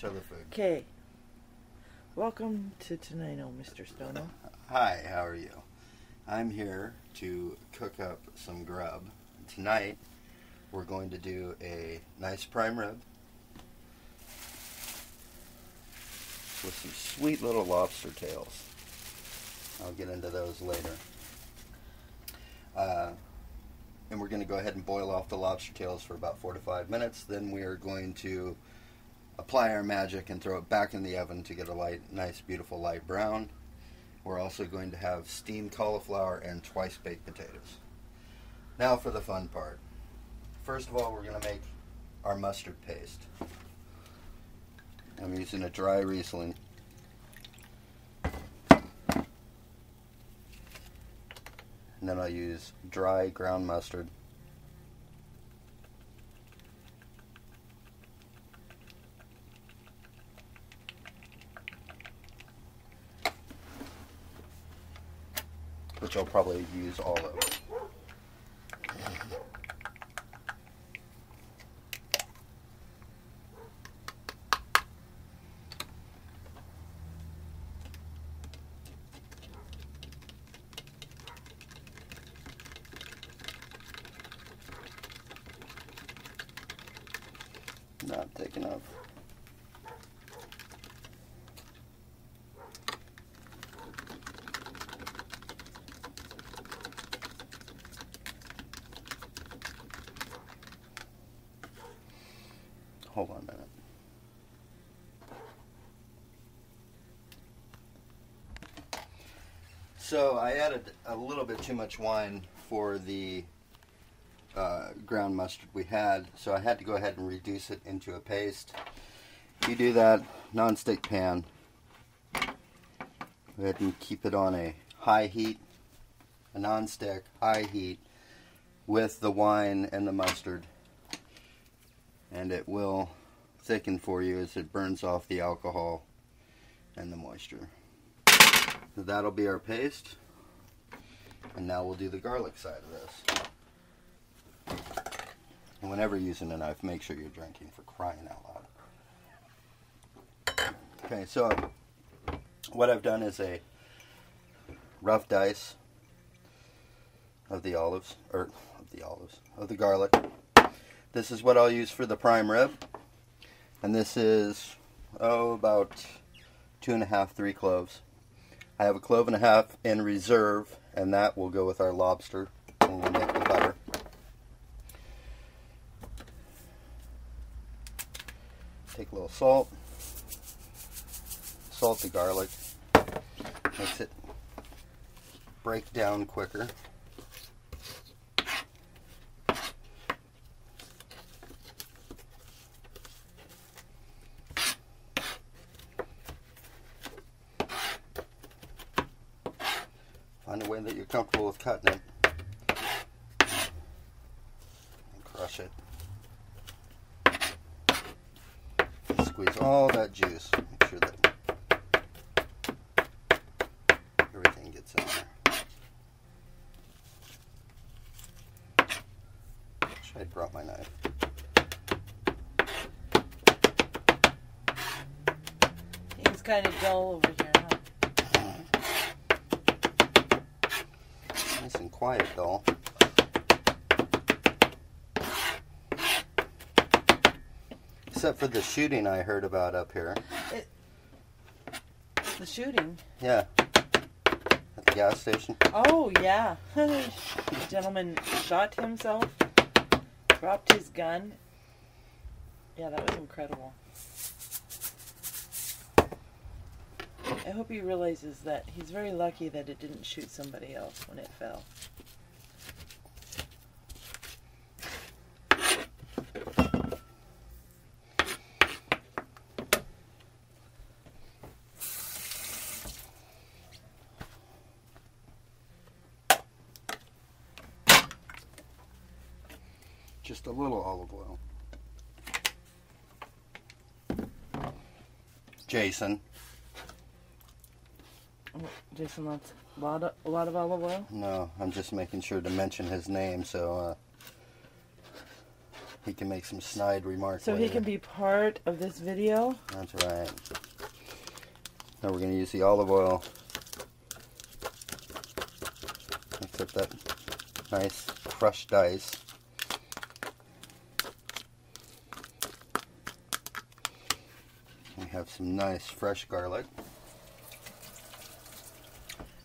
Show the food. Okay. Welcome to Tenino, Mr. Stono. Hi, how are you? I'm here to cook up some grub. Tonight, we're going to do a nice prime rib with some sweet little lobster tails. I'll get into those later. Uh, and we're going to go ahead and boil off the lobster tails for about four to five minutes. Then we are going to apply our magic and throw it back in the oven to get a light, nice, beautiful light brown. We're also going to have steamed cauliflower and twice baked potatoes. Now for the fun part. First of all, we're going to make our mustard paste. I'm using a dry Riesling. And then I'll use dry ground mustard. Which I'll probably use all of it. Not thick enough. Hold on a minute. So I added a little bit too much wine for the uh, ground mustard we had, so I had to go ahead and reduce it into a paste. You do that non-stick pan. Go ahead and keep it on a high heat, a non-stick high heat, with the wine and the mustard, and it will thicken for you as it burns off the alcohol and the moisture. So that'll be our paste, and now we'll do the garlic side of this. And whenever using a knife, make sure you're drinking for crying out loud. Okay, so what I've done is a rough dice of the olives, or of the olives, of the garlic. This is what I'll use for the prime rib. And this is, oh, about two and a half, three cloves. I have a clove and a half in reserve, and that will go with our lobster when we make the butter. Take a little salt. Salt the garlic. Makes it break down quicker. Find a way that you're comfortable with cutting it. And crush it. squeeze all that juice. Make sure that everything gets in there. Wish I'd brought my knife. He's kind of dull over here, huh? Nice and quiet though. Except for the shooting I heard about up here. The shooting. Yeah. At the gas station. Oh, yeah. the gentleman shot himself, dropped his gun. Yeah, that was incredible. I hope he realizes that he's very lucky that it didn't shoot somebody else when it fell. Just a little olive oil. Jason. Jason lots a lot of a lot of olive oil. No, I'm just making sure to mention his name so uh, he can make some snide remarks. So he can be part of this video. That's right. Now we're going to use the olive oil. Up that nice crushed ice. Have some nice fresh garlic.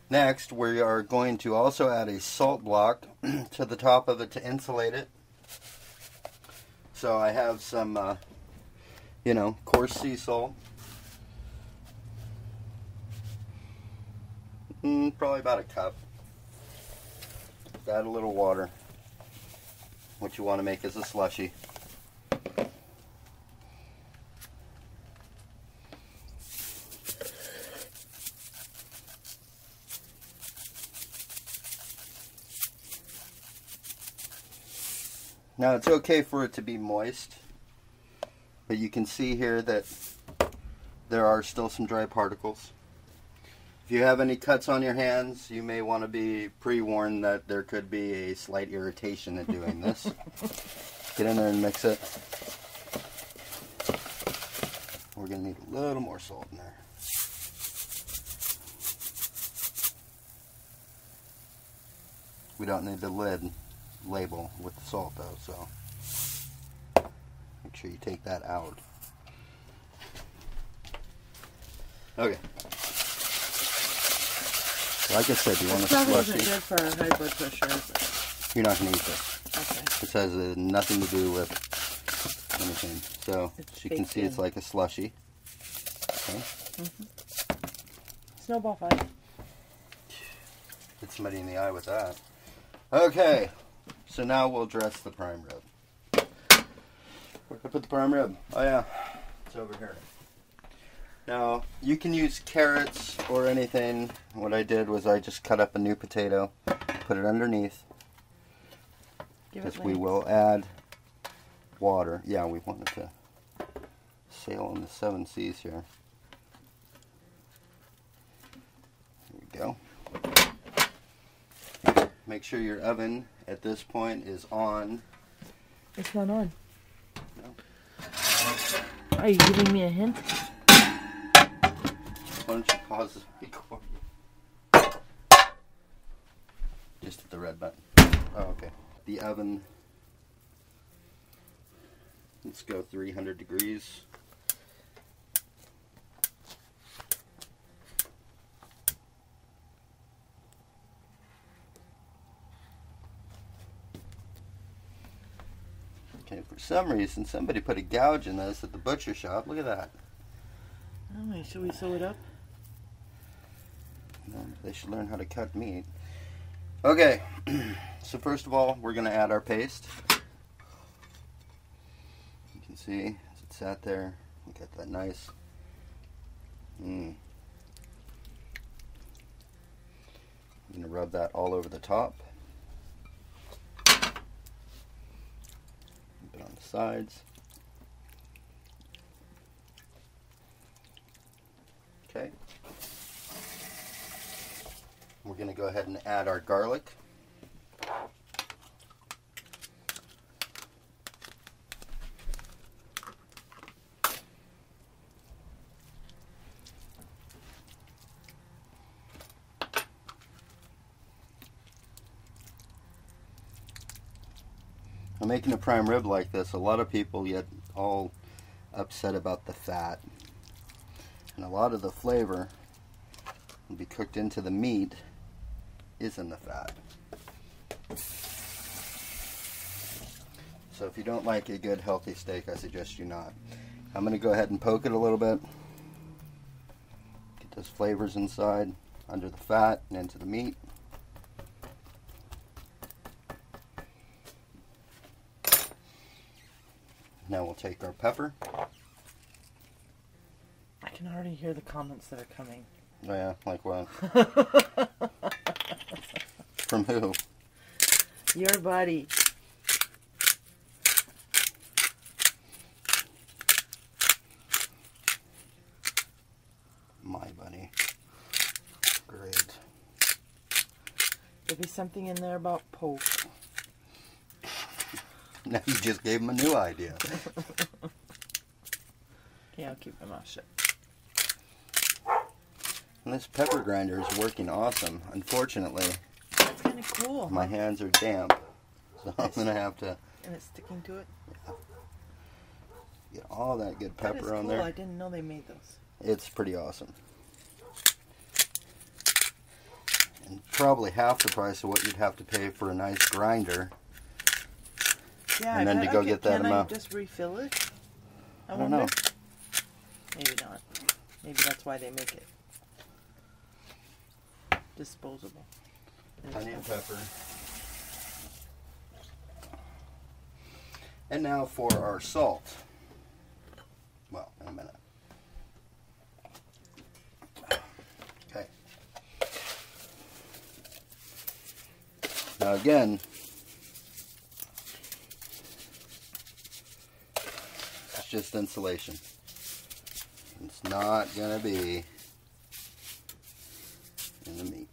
Next, we are going to also add a salt block to the top of it to insulate it. So I have some, uh, you know, coarse sea salt. Mm, probably about a cup. Add a little water. What you want to make is a slushy. Now it's okay for it to be moist, but you can see here that there are still some dry particles. If you have any cuts on your hands, you may want to be pre-warned that there could be a slight irritation in doing this. Get in there and mix it. We're going to need a little more salt in there. We don't need the lid label with the salt though, so make sure you take that out. Okay. Like I said, you want to probably slushy. isn't good for high blood pressure, it? You're not going to eat this. Okay. This has uh, nothing to do with anything. So, It's you can see, it's like a slushy. Okay. Snowball fight. Hit somebody in the eye with that. Okay. So now we'll dress the prime rib. Where did I put the prime rib? Oh yeah, it's over here. Now you can use carrots or anything. What I did was I just cut up a new potato, put it underneath, Give because we will add water. Yeah, we want it to sail on the seven seas here. Here we go. Make sure your oven at this point is on. It's not on. No. Are you giving me a hint? Why don't you pause the recording? Just hit the red button. Oh, okay. The oven. Let's go 300 degrees. Okay, for some reason, somebody put a gouge in this at the butcher shop. Look at that. Oh, should we sew it up? They should learn how to cut meat. Okay, so first of all, we're going to add our paste. You can see as it sat there, we got that nice. Mm. I'm going to rub that all over the top. A bit on the sides. Okay. We're going to go ahead and add our garlic. I'm making a prime rib like this. A lot of people get all upset about the fat. And a lot of the flavor will be cooked into the meat is in the fat. So if you don't like a good healthy steak, I suggest you not. I'm going to go ahead and poke it a little bit. Get those flavors inside, under the fat, and into the meat. Now we'll take our pepper. I can already hear the comments that are coming. Oh yeah, like what? From who? Your buddy. My buddy. Great. There'll be something in there about Pope. Now you just gave him a new idea. Yeah, I'll keep my mouth shut. And this pepper grinder is working awesome. Unfortunately, That's kind of cool. my hands are damp, so I'm gonna have to and it's sticking to it. get all that good That is pepper on cool. I there. didn't know they made those. It's pretty awesome. And probably half the price of what you'd have to pay for a nice grinder. Yeah, And then bet to go I could, get that can amount- I just refill it? I, I don't wonder. know. Maybe not. Maybe that's why they make it disposable. Onion pepper. And now for our salt. Well, in a minute. Okay. Now again, just insulation. It's not gonna be in the meat.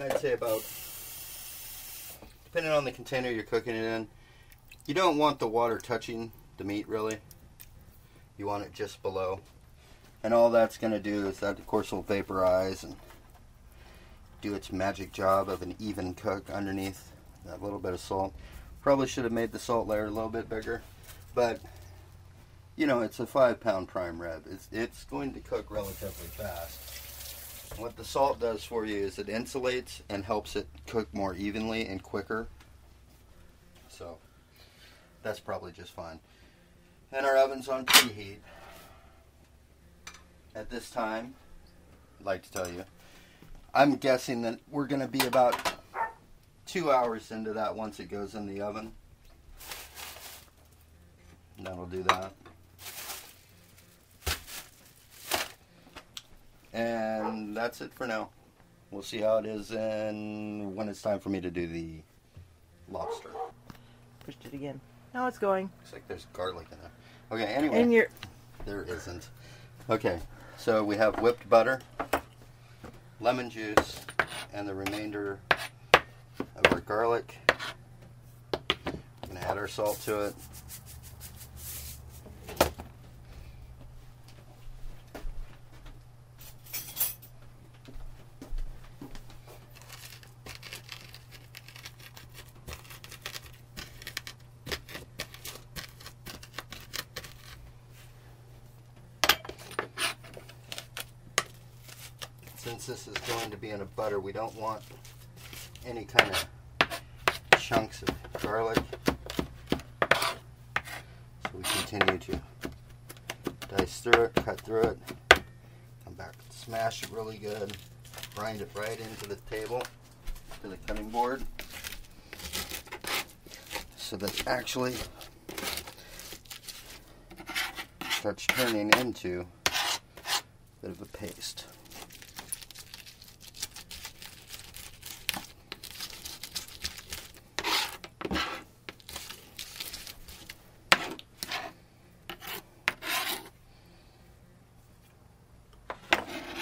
I'd say about, depending on the container you're cooking it in, you don't want the water touching the meat really. You want it just below. And all that's going to do is that, of course, will vaporize and do its magic job of an even cook underneath that little bit of salt. Probably should have made the salt layer a little bit bigger, but you know, it's a five pound prime rib. It's, it's going to cook relatively fast. What the salt does for you is it insulates and helps it cook more evenly and quicker. So that's probably just fine. And our oven's on preheat. At this time, I'd like to tell you, I'm guessing that we're going to be about two hours into that once it goes in the oven. That'll do that. And that's it for now. We'll see how it is and when it's time for me to do the lobster. Pushed it again. Now it's going. Looks like there's garlic in there. Okay, anyway. And you're There isn't. Okay, so we have whipped butter, lemon juice, and the remainder of our garlic. We're gonna add our salt to it. Since this is going to be in a butter, we don't want any kind of chunks of garlic. So we continue to dice through it, cut through it, come back, smash it really good, grind it right into the table, to the cutting board. So that actually starts turning into a bit of a paste.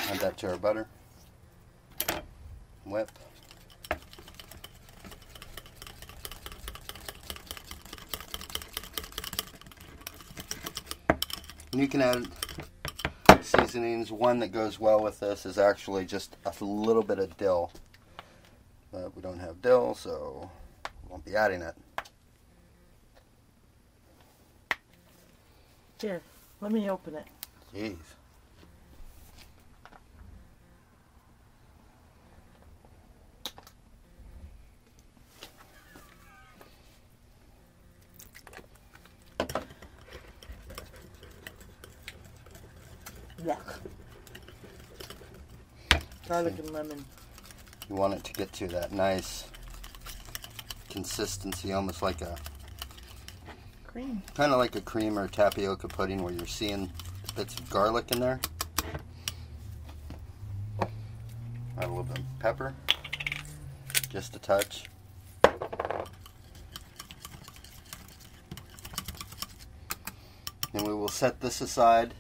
Add that to our butter. Whip. And you can add seasonings. One that goes well with this is actually just a little bit of dill. But we don't have dill, so won't be adding it. here. Let me open it. Jeez. Yuck. Garlic and lemon. You want it to get to that nice consistency, almost like a Cream. kind of like a cream or tapioca pudding, where you're seeing bits of garlic in there. Add a little bit of pepper, just a touch. And we will set this aside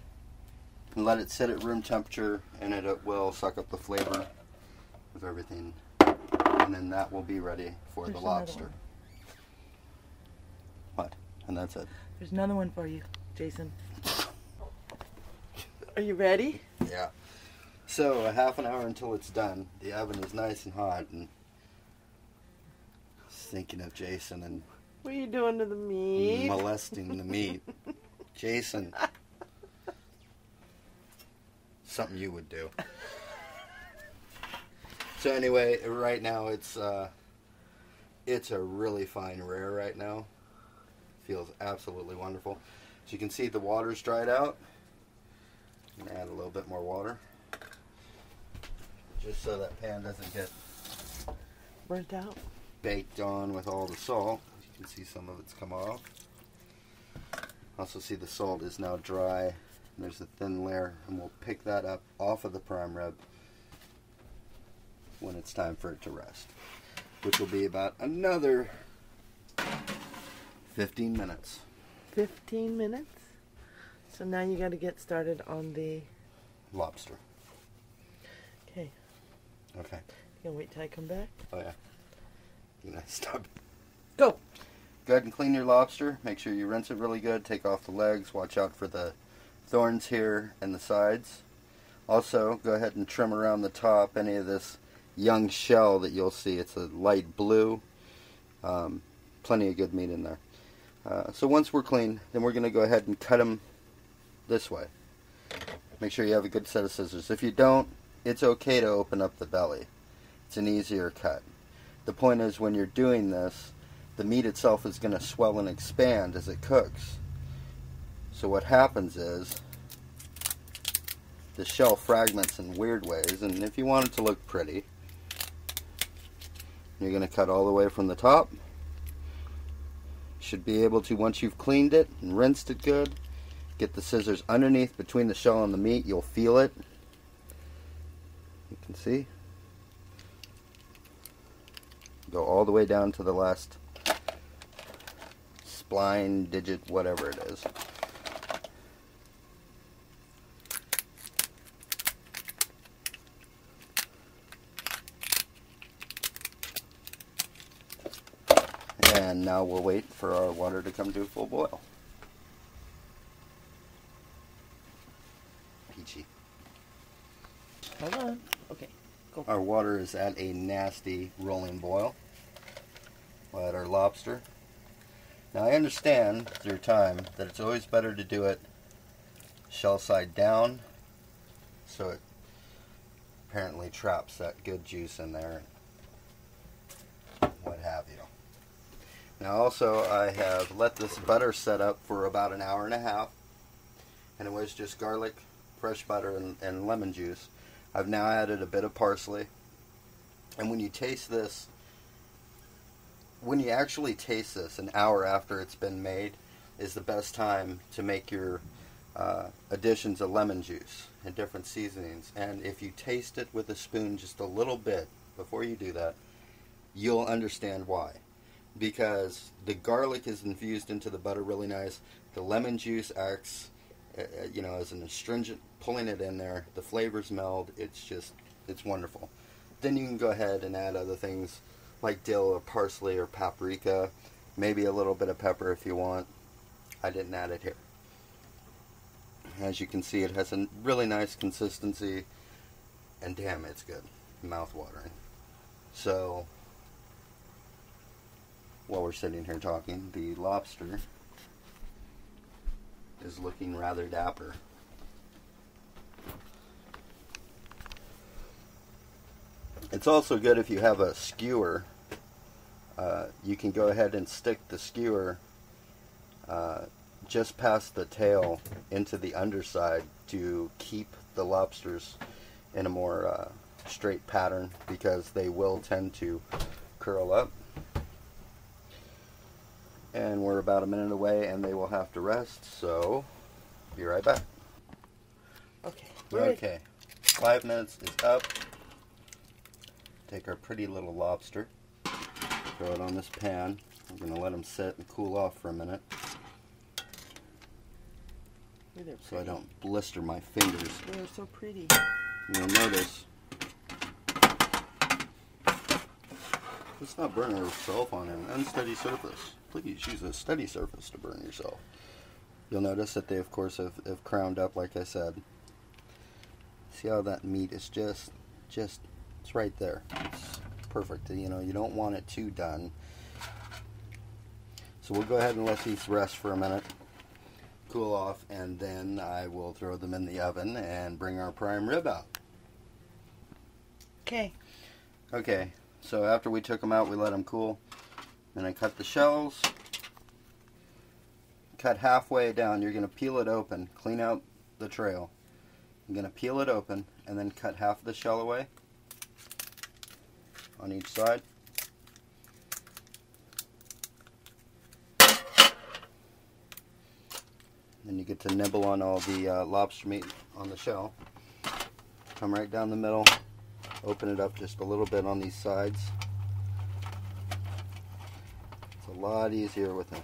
and let it sit at room temperature and it will suck up the flavor of everything. And then that will be ready for There's the lobster. What? And that's it. There's another one for you, Jason. Are you ready? Yeah. So a half an hour until it's done. The oven is nice and hot and thinking of Jason and What are you doing to the meat? molesting the meat. Jason. Something you would do. So anyway, right now it's uh it's a really fine rare right now. Feels absolutely wonderful. As you can see the water's dried out. I'm gonna add a little bit more water. Just so that pan doesn't get Burnt out. baked on with all the salt. You can see some of it's come off. Also see the salt is now dry. There's a thin layer, and we'll pick that up off of the prime rib when it's time for it to rest, which will be about another 15 minutes. 15 minutes. So now you got to get started on the. Lobster. Okay. Okay. You gonna wait till I come back? Oh yeah. You know, stop. Go. Go ahead and clean your lobster. Make sure you rinse it really good. Take off the legs. Watch out for the thorns here and the sides. Also, go ahead and trim around the top any of this young shell that you'll see. It's a light blue. Um, plenty of good meat in there. Uh, so once we're clean, then we're going to go ahead and cut them this way. Make sure you have a good set of scissors. If you don't, it's okay to open up the belly. It's an easier cut. The point is when you're doing this, the meat itself is going to swell and expand as it cooks. So what happens is the shell fragments in weird ways, and if you want it to look pretty, you're going to cut all the way from the top. Should be able to, once you've cleaned it and rinsed it good, get the scissors underneath between the shell and the meat. You'll feel it. You can see. Go all the way down to the last spline, digit, whatever it is. And now we'll wait for our water to come to a full boil. Peachy. Hold on. Okay. Our water is at a nasty rolling boil. We'll add our lobster. Now I understand through time that it's always better to do it shell side down so it apparently traps that good juice in there what have you. Now also I have let this butter set up for about an hour and a half and it was just garlic, fresh butter and, and lemon juice. I've now added a bit of parsley and when you taste this when you actually taste this an hour after it's been made is the best time to make your uh, additions of lemon juice and different seasonings and if you taste it with a spoon just a little bit before you do that you'll understand why because the garlic is infused into the butter really nice the lemon juice acts uh, uh, you know as an astringent pulling it in there the flavors meld it's just it's wonderful then you can go ahead and add other things like dill or parsley or paprika, maybe a little bit of pepper if you want. I didn't add it here. As you can see, it has a really nice consistency, and damn, it's good. Mouth watering. So, while we're sitting here talking, the lobster is looking rather dapper. It's also good if you have a skewer. Uh, you can go ahead and stick the skewer uh, just past the tail into the underside to keep the lobsters in a more uh, straight pattern because they will tend to curl up. And we're about a minute away and they will have to rest, so be right back. Okay. Okay, five minutes is up. take our pretty little lobster, throw it on this pan. We're going to let them sit and cool off for a minute so I don't blister my fingers. They're so pretty. You'll notice let's not burn herself on an unsteady surface. Please use a steady surface to burn yourself. You'll notice that they, of course, have, have crowned up, like I said. See how that meat is just, just, it's right there. It's perfect. You know, you don't want it too done. So we'll go ahead and let these rest for a minute, cool off, and then I will throw them in the oven and bring our prime rib out. Okay. Okay, so after we took them out, we let them cool. Then I cut the shells. Cut halfway down. You're going to peel it open, clean out the trail. I'm going to peel it open and then cut half the shell away on each side. Then you get to nibble on all the uh, lobster meat on the shell. Come right down the middle, open it up just a little bit on these sides. It's a lot easier with a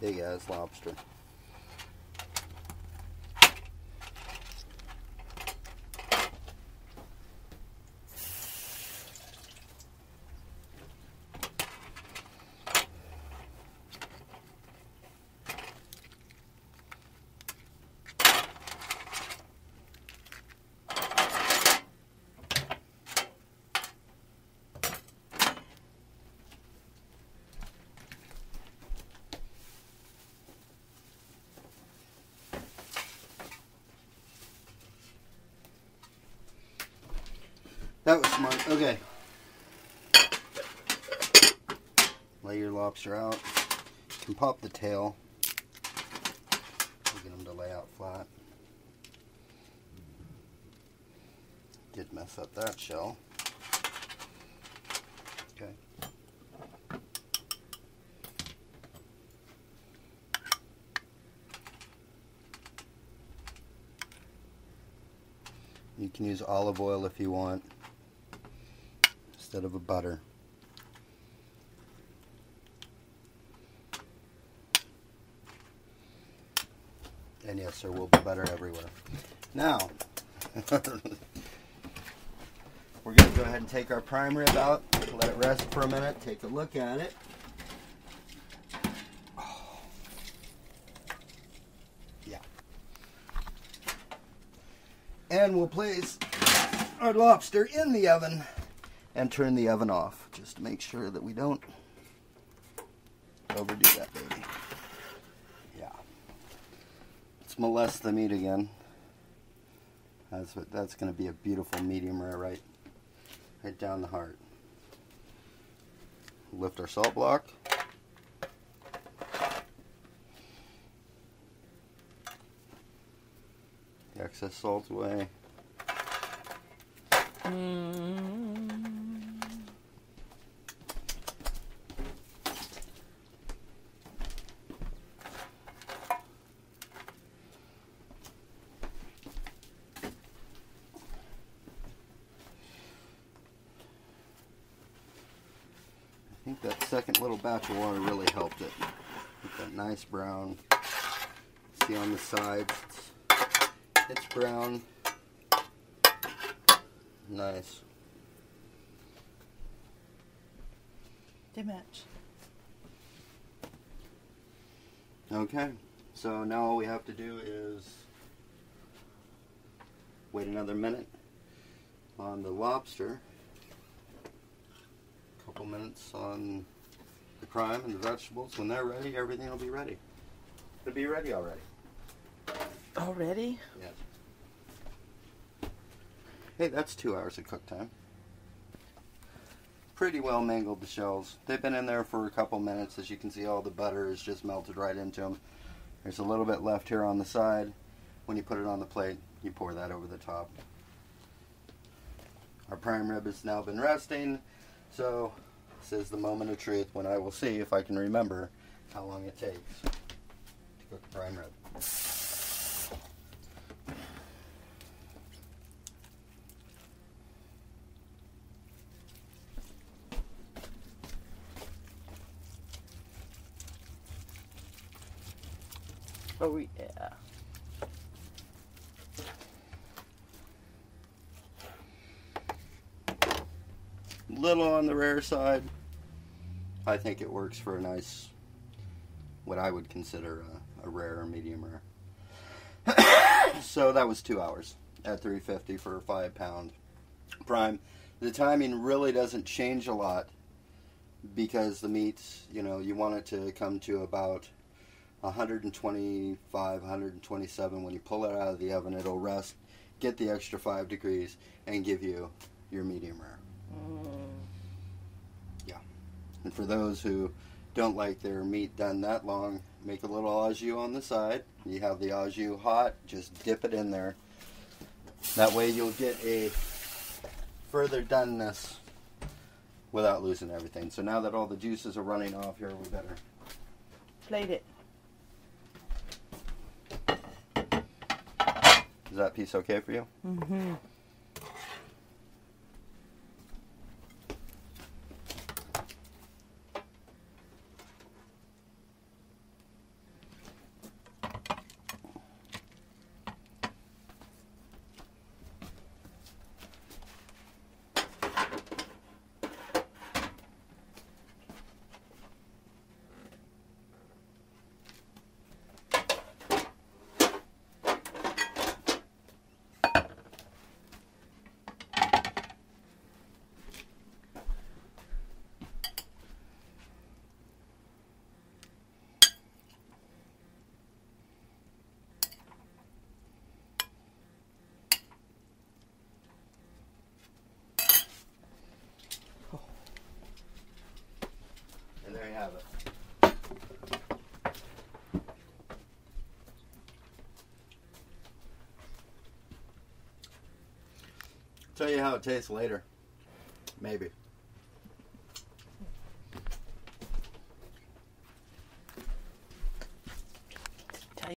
big ass lobster. That was smart. Okay. Lay your lobster out. You can pop the tail. Get them to lay out flat. Did mess up that shell. Okay. You can use olive oil if you want instead of a butter. And yes, there will be butter everywhere. Now, we're going to go ahead and take our prime rib out, let it rest for a minute, take a look at it. Yeah. And we'll place our lobster in the oven and turn the oven off just to make sure that we don't overdo that baby. Yeah. Let's molest the meat again. That's what that's going to be a beautiful medium rare right right down the heart. Lift our salt block. The excess salt away. Mm. I think that second little batch of water really helped it. Nice brown. See on the sides, it's, it's brown. Nice. They match. Okay, so now all we have to do is wait another minute on the lobster. A couple minutes on prime and the vegetables. When they're ready, everything will be ready. It'll be ready already. Already? Yes. Hey, that's two hours of cook time. Pretty well mangled the shells. They've been in there for a couple minutes. As you can see, all the butter is just melted right into them. There's a little bit left here on the side. When you put it on the plate, you pour that over the top. Our prime rib has now been resting, so this is the moment of truth when I will see if I can remember how long it takes to cook prime rib. Oh yeah. Little on the rare side. I think it works for a nice, what I would consider a, a rare or medium rare. so that was two hours at 350 for a five pound prime. The timing really doesn't change a lot because the meat, you know, you want it to come to about 125, 127. When you pull it out of the oven, it'll rest, get the extra five degrees, and give you your medium rare. Mm. And for those who don't like their meat done that long, make a little au jus on the side. You have the au jus hot, just dip it in there. That way you'll get a further doneness without losing everything. So now that all the juices are running off here, we better Plate it. Is that piece okay for you? Mm-hmm. And there you have it. Tell you how it tastes later. Maybe.